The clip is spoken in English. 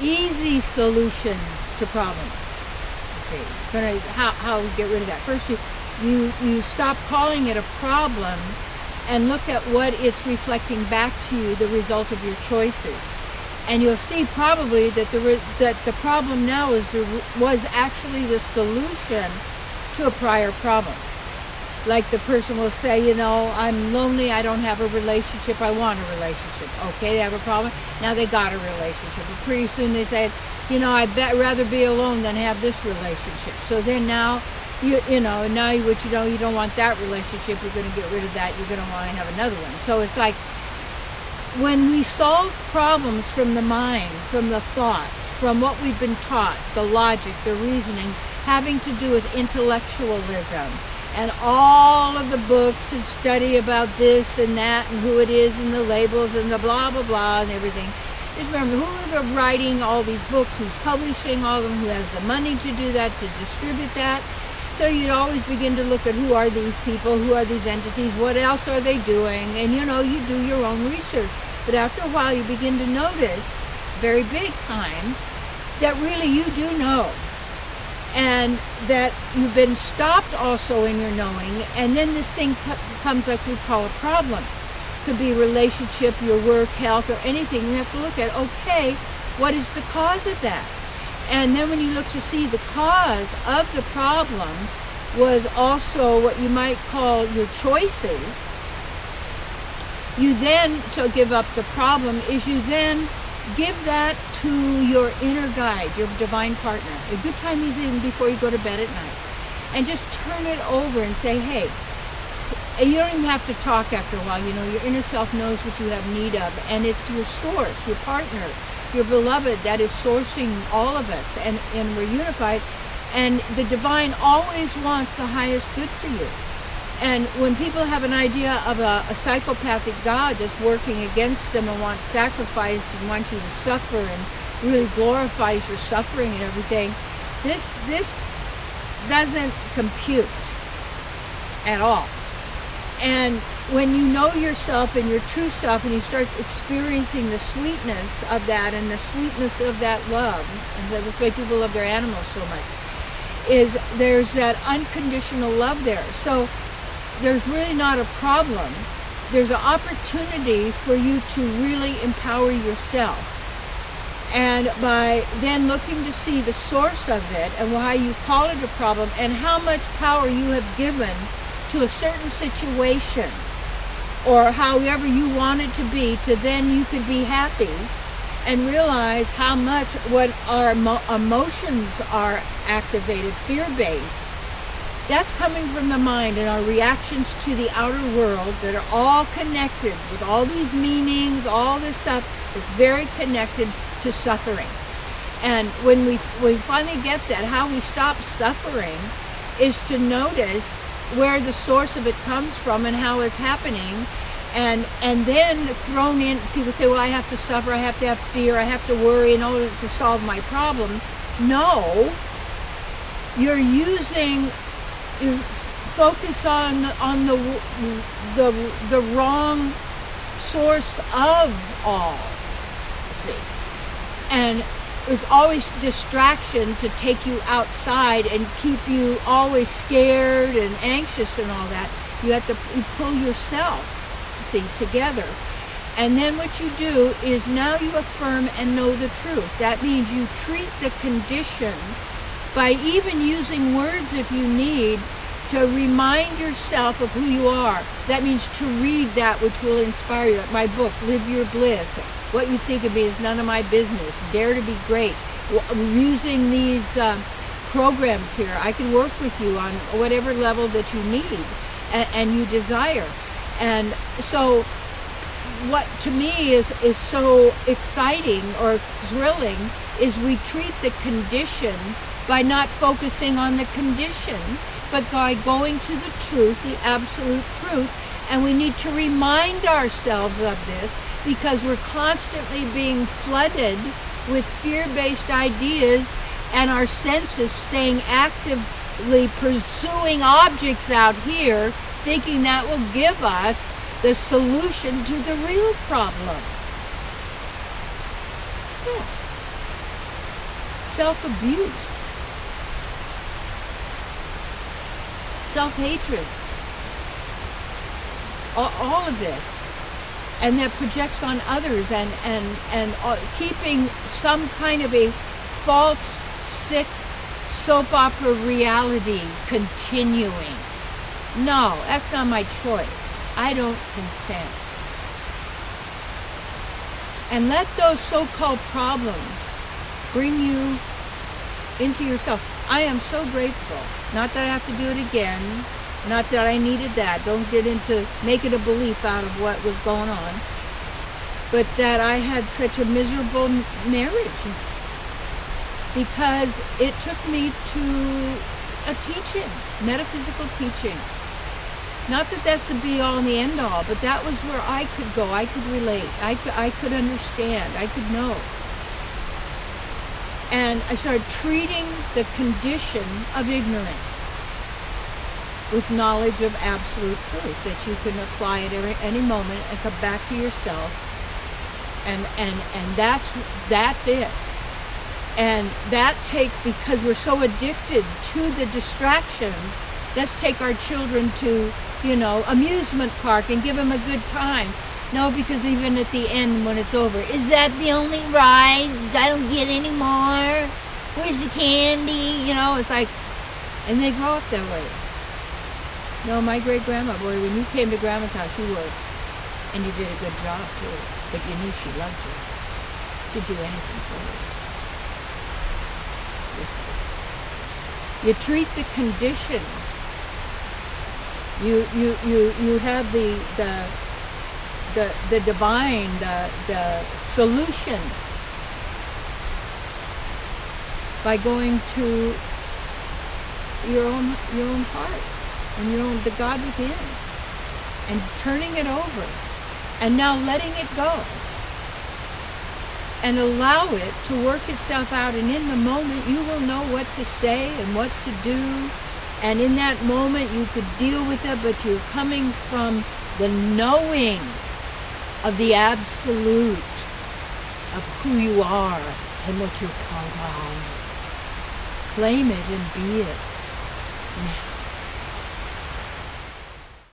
easy solutions to problems. You see, gonna how how we get rid of that. First, you you you stop calling it a problem, and look at what it's reflecting back to you, the result of your choices. And you'll see probably that the that the problem now is the, was actually the solution to a prior problem like the person will say, you know, I'm lonely, I don't have a relationship, I want a relationship. Okay, they have a problem. Now they got a relationship. But pretty soon they say, you know, I'd bet rather be alone than have this relationship. So then now, you you know, now you, what you know, you don't want that relationship, you're going to get rid of that, you're going to want to have another one. So it's like when we solve problems from the mind, from the thoughts, from what we've been taught, the logic, the reasoning, having to do with intellectualism, and all of the books and study about this and that and who it is and the labels and the blah blah blah and everything. Just remember who are writing all these books, who's publishing all of them, who has the money to do that, to distribute that. So you'd always begin to look at who are these people, who are these entities, what else are they doing, and you know, you do your own research. But after a while you begin to notice, very big time, that really you do know and that you've been stopped also in your knowing and then this thing co- comes like we call a problem. Could be relationship your work health or anything. You have to look at okay what is the cause of that? And then when you look to see the cause of the problem was also what you might call your choices you then to give up the problem is you then give that to your inner guide, your divine partner. A good time even before you go to bed at night. And just turn it over and say, hey, and you don't even have to talk after a while. You know, your inner self knows what you have need of. And it's your source, your partner, your beloved that is sourcing all of us. And, and we're unified. And the divine always wants the highest good for you. And when people have an idea of a, a, psychopathic God that's working against them and wants sacrifice and wants you to suffer and really glorifies your suffering and everything, this this doesn't compute at all. And when you know yourself and your true self and you start experiencing the sweetness of that and the sweetness of that love, and that's why people love their animals so much, is there's that unconditional love there. So there's really not a problem. There's an opportunity for you to really empower yourself. And by then looking to see the source of it and why you call it a problem and how much power you have given to a certain situation or however you want it to be, to then you could be happy and realize how much what our emotions are activated, fear based that's coming from the mind and our reactions to the outer world that are all connected with all these meanings, all this stuff is very connected to suffering. And when we, we finally get that, how we stop suffering is to notice where the source of it comes from and how it's happening. And, and then thrown in, people say, well, I have to suffer, I have to have fear, I have to worry in order to solve my problem. No, you're using you focus on on the the the wrong source of all. See, and there's always distraction to take you outside and keep you always scared and anxious and all that. You have to you pull yourself, see, together. And then what you do is now you affirm and know the truth. That means you treat the condition by even using words if you need to remind yourself of who you are. That means to read that which will inspire you. My book, Live Your Bliss. What you think of me is none of my business. Dare to be great. Using these uh, programs here, I can work with you on whatever level that you need and, and you desire. And so what to me is, is so exciting or thrilling is we treat the condition by not focusing on the condition, but by going to the truth, the absolute truth. And we need to remind ourselves of this because we're constantly being flooded with fear based ideas and our senses staying actively pursuing objects out here, thinking that will give us the solution to the real problem. Yeah. Self abuse, self hatred, all, of this. And that projects on others and, and, and uh, keeping some kind of a false, sick soap opera reality continuing. No, that's not my choice. I don't consent. And let those so called problems bring you into yourself. I am so grateful. Not that I have to do it again. Not that I needed that. Don't get into make it a belief out of what was going on. But that I had such a miserable marriage because it took me to a teaching, metaphysical teaching. Not that that's the be all and the end all, but that was where I could go. I could relate. I could, I could understand. I could know. And I started treating the condition of ignorance with knowledge of absolute truth that you can apply at any moment and come back to yourself. And, and, and that's, that's it. And that takes, because we're so addicted to the distractions, let's take our children to, you know, amusement park and give them a good time. No, because even at the end when it's over, is that the only ride? I don't get any more. Where's the candy? You know, it's like, and they grow up that way. No, my great grandma, boy, when you came to grandma's house, you worked. And you did a good job too. But you knew she loved you. She'd do anything for you. You treat the condition. You you you you have the the the, the divine, the, the solution by going to your own your own heart and your own the God within and turning it over and now letting it go and allow it to work itself out. And in the moment you will know what to say and what to do. And in that moment you could deal with it but you're coming from the knowing of the absolute of who you are and what you're called on. Claim it and be it.